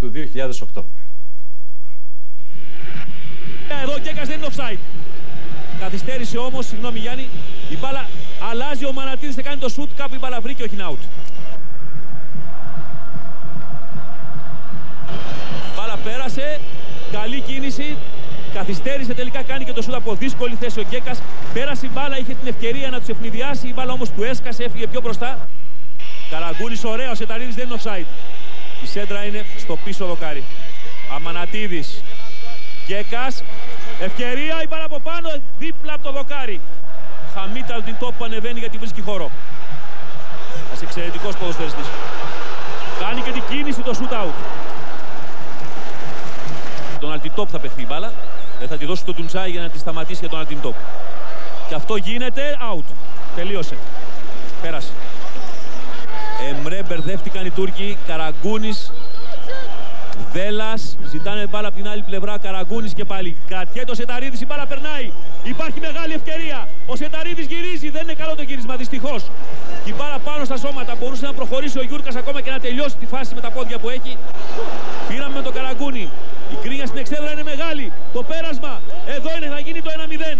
του 2008. Εδώ ο Γκέκας δεν είναι offside. Καθυστέρησε όμως, συγγνώμη Γιάννη, η μπάλα αλλάζει, ο Μανατίδης θα κάνει το σουτ, κάπου η μπάλα βρήκε, όχι είναι out. Μπάλα πέρασε, καλή κίνηση, καθυστέρησε τελικά, κάνει και το σουτ από δύσκολη θέση ο Γκέκας. Πέρασε η μπάλα, είχε την ευκαιρία να τους ευνηδιάσει, η μπάλα όμως του έσκασε, έφυγε πιο μπροστά. Καραγκούνης ωραίος, ο Σεταρίδης δεν είναι offside. Η σέντρα είναι στο πίσω δοκάρι. Αμανατίδης. Γκέκας. Ευκαιρία, η μπάλα από πάνω, δίπλα από το δοκάρι. Χαμίτα την τόπο που ανεβαίνει γιατί βρίσκει χώρο. Ένας εξαιρετικός ποδοσφαιριστής. Κάνει και την κίνηση το shoot out. Τον Αλτιτόπ θα παιχθεί η μπάλα. Δεν θα τη δώσει το Τουντσάι για να τη σταματήσει για τον Αλτιτόπ. Και αυτό γίνεται out. Τελείωσε. Πέρασε. Εμρέ μπερδεύτηκαν οι Τούρκοι. Καραγκούνης Βέλλα ζητάνε μπάλα από την άλλη πλευρά. Καραγκούνης και πάλι. Κρατιέται ο Σεταρίδης. Η μπάλα περνάει. Υπάρχει μεγάλη ευκαιρία. Ο Σεταρίδης γυρίζει. Δεν είναι καλό το γύρισμα δυστυχώς. Η μπάλα πάνω στα σώματα. Μπορούσε να προχωρήσει ο Γιούρκας ακόμα και να τελειώσει τη φάση με τα πόδια που έχει. Πήραμε με τον Καραγκούνη. Η κρίνια στην εξέδρα είναι μεγάλη. Το πέρασμα. Εδώ είναι. Θα γίνει το 1-0.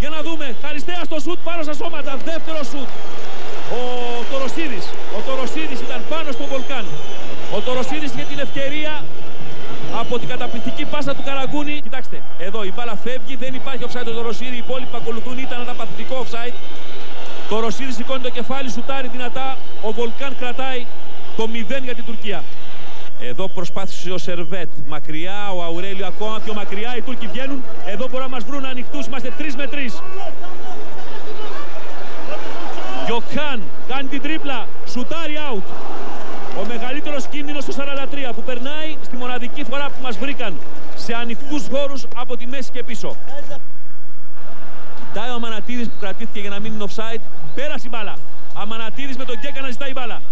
Για να δούμε. Χαριστέα στο σουτ πάνω στα σώματα. Δεύτερο σουτ. Ο Τοροσίδης. Ο Τοροσίδης ήταν πάνω στο βολκάν. Ο Τοροσίδης είχε την ευκαιρία από την καταπληκτική πάσα του Καραγκούνη. Κοιτάξτε, εδώ η μπάλα φεύγει, δεν υπάρχει offside το Ρωσίδη. Οι υπόλοιποι ακολουθούν, ήταν ένα παθητικό offside. Το Ρωσίδη σηκώνει το κεφάλι, σουτάρει δυνατά. Ο Βολκάν κρατάει το 0 για την Τουρκία. Εδώ προσπάθησε ο Σερβέτ. Μακριά ο Αουρέλιο ακόμα πιο μακριά. Οι Τούρκοι βγαίνουν. Εδώ μπορούν να μας βρουν ανοιχτούς. Είμαστε 3 με 3. Γιοχάν κάνει την τρίπλα. Σουτάρει out. Ο μεγαλύτερος κίνδυνος στο 43 που περνάει στη μοναδική φορά που μας βρήκαν σε ανοιχτούς χώρους από τη μέση και πίσω. Κοιτάει ο Αμανατίδης που κρατήθηκε για να μην είναι offside. Πέρασε η μπάλα. Αμανατίδης με τον Γκέκα να ζητάει μπάλα.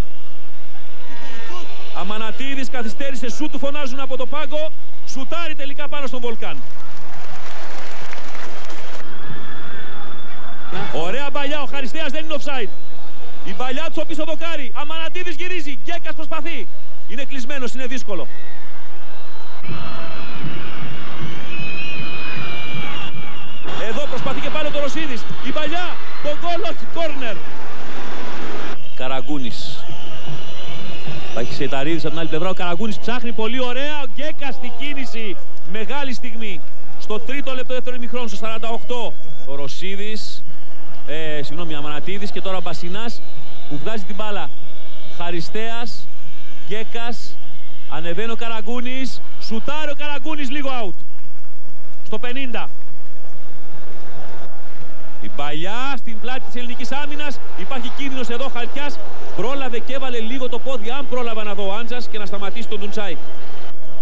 Αμανατίδης καθυστέρησε σου του φωνάζουν από το πάγκο. Σουτάρει τελικά πάνω στον Βολκάν. Ωραία παλιά, ο Χαριστέας δεν είναι offside. Η παλιά του στο πίσω δοκάρι. Αμανατίδης γυρίζει. Γκέκας προσπαθεί. Είναι κλεισμένος, είναι δύσκολο. Εδώ προσπαθεί και πάλι ο Τωροσίδης. Η παλιά, το γκολ, όχι, κόρνερ. Καραγκούνης. Πάει Σεταρίδης από την άλλη πλευρά. Ο Καραγκούνης ψάχνει πολύ ωραία. Ο Γκέκας στην κίνηση. Μεγάλη στιγμή. Στο τρίτο λεπτό δεύτερο ημιχρόνο, στο 48. Ο Ρωσίδης ε, συγγνώμη, Αμανατίδης και τώρα Μπασινάς που βγάζει την μπάλα. Χαριστέας, Γκέκας, ανεβαίνει ο Καραγκούνης, σουτάρει ο Καραγκούνης λίγο out. Στο 50. Η παλιά στην πλάτη της ελληνικής άμυνας. Υπάρχει κίνδυνος εδώ Χαλκιάς. Πρόλαβε και έβαλε λίγο το πόδι, αν πρόλαβα να δω ο Άντζας και να σταματήσει τον Τουντσάι.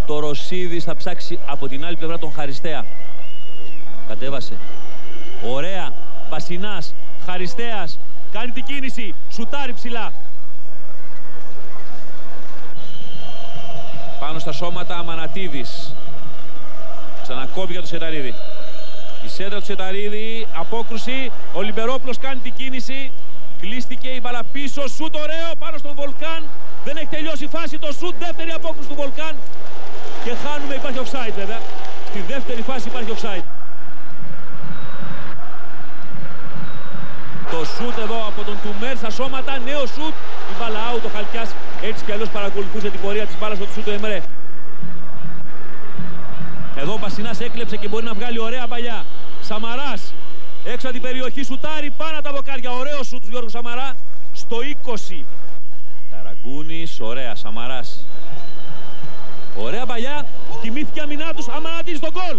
Το Ρωσίδης θα ψάξει από την άλλη πλευρά τον Χαριστέα. Κατέβασε. Ωραία. Μπασινάς, Χαριστέας, κάνει την κίνηση, σουτάρει ψηλά. Πάνω στα σώματα Αμανατίδης. Ξανακόβει για το Σεταρίδη. Η σέντρα του Σεταρίδη, απόκρουση, ο Λιμπερόπουλος κάνει την κίνηση. Κλείστηκε η μπαλά πίσω, σουτ ωραίο πάνω στον Βολκάν. Δεν έχει τελειώσει η φάση, το σουτ, δεύτερη απόκρουση του Βολκάν. Και χάνουμε, υπάρχει offside βέβαια. Στη δεύτερη φάση υπάρχει offside. Το σουτ εδώ από τον Τουμέρ στα σώματα, νέο σουτ. Η μπάλα out ο Χαλκιάς έτσι κι αλλιώς παρακολουθούσε την πορεία της μπάλας στο σουτ του Εμρέ. Εδώ ο Μπασινάς έκλεψε και μπορεί να βγάλει ωραία παλιά. Σαμαράς έξω από την περιοχή σουτάρει πάνω τα δοκάρια. Ωραίο σουτ του Γιώργου Σαμαρά στο 20. Καραγκούνης, ωραία, Σαμαράς. Ωραία παλιά, τιμήθηκε αμυνά τους, Αμανατίδης τον γκολ.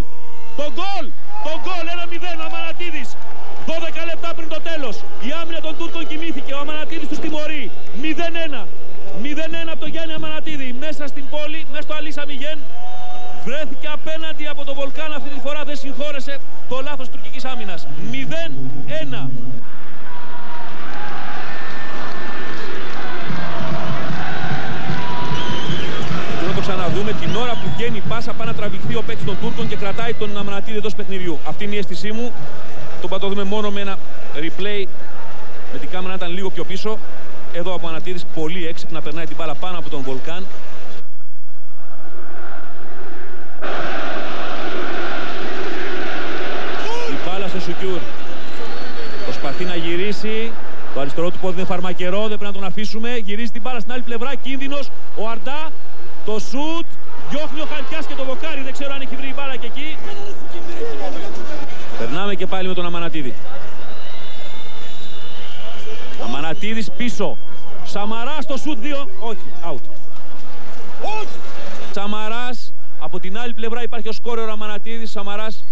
Το γκολ, το γκολ, 1-0 ο Αμανατίδης. 12 λεπτά πριν το τέλος. Η άμυνα των Τούρκων κοιμήθηκε. Ο Αμανατίδης τους τιμωρεί. 0-1. 0-1 από τον Γιάννη Αμανατίδη. Μέσα στην πόλη, μέσα στο Αλίσσα Μιγέν. Βρέθηκε απέναντι από τον Βολκάν αυτή τη φορά. Δεν συγχώρεσε το λάθος τουρκικής άμυνας. 0-1. πάσα πάει να τραβηχθεί ο παίκτης των Τούρκων και κρατάει τον Αμανατίδη εντός παιχνιδιού. Αυτή είναι η αίσθησή μου. Το πάω δούμε μόνο με ένα replay. Με την κάμερα ήταν λίγο πιο πίσω. Εδώ ο Αμανατίδης πολύ έξυπνα περνάει την μπάλα πάνω από τον Βολκάν. Η μπάλα στο Σουκιούρ. Προσπαθεί να γυρίσει. Το αριστερό του πόδι είναι φαρμακερό, δεν πρέπει να τον αφήσουμε. Γυρίζει την μπάλα στην άλλη πλευρά, κίνδυνος. Ο Αρντά, το σουτ, Διώχνει ο Χαλκιάς και το βοκάρι. Δεν ξέρω αν έχει βρει η μπάλα και εκεί. Περνάμε και πάλι με τον Αμανατίδη. Αμανατίδης πίσω. Σαμαράς στο σουτ 2. Όχι, out. Σαμαράς. Από την άλλη πλευρά υπάρχει ο σκόρερ Αμανατίδης. Σαμαράς.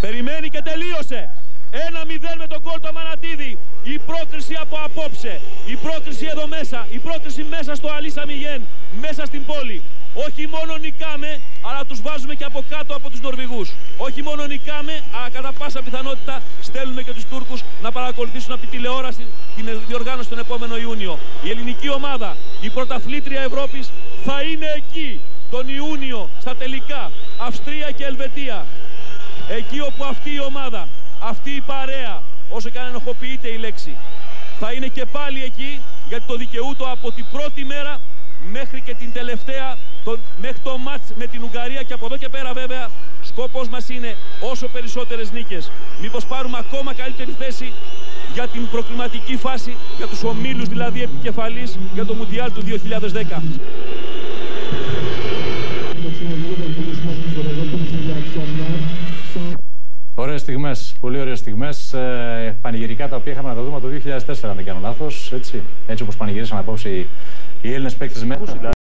Περιμένει και τελείωσε. Ένα 0 με τον κόλ του Αμανατίδη. Η πρόκριση από απόψε. Η πρόκριση εδώ μέσα. Η πρόκριση μέσα στο Αλίσσα Μιγέν. Μέσα στην πόλη. Όχι μόνο νικάμε, αλλά τους βάζουμε και από κάτω από τους Νορβηγούς. Όχι μόνο νικάμε, αλλά κατά πάσα πιθανότητα στέλνουμε και τους Τούρκους να παρακολουθήσουν από τη τηλεόραση την διοργάνωση τον επόμενο Ιούνιο. Η ελληνική ομάδα, η πρωταθλήτρια Ευρώπης, θα είναι εκεί τον Ιούνιο στα τελικά. Αυστρία και Ελβετία. Εκεί όπου αυτή η ομάδα, αυτή η παρέα, όσο και αν ενοχοποιείται η λέξη, θα είναι και πάλι εκεί γιατί το δικαιούτο από την πρώτη μέρα μέχρι και την τελευταία, το, μέχρι το μάτς με την Ουγγαρία και από εδώ και πέρα βέβαια σκόπος μας είναι όσο περισσότερες νίκες. Μήπως πάρουμε ακόμα καλύτερη θέση για την προκληματική φάση, για τους ομίλους δηλαδή επικεφαλής για το Μουντιάλ του 2010. Ωραίε στιγμές, πολύ ωραίες στιγμές. Ε, πανηγυρικά τα οποία είχαμε να τα δούμε το 2004, αν δεν κάνω λάθος. Έτσι, έτσι όπως πανηγυρίσαμε απόψε οι, οι Έλληνες παίκτες με.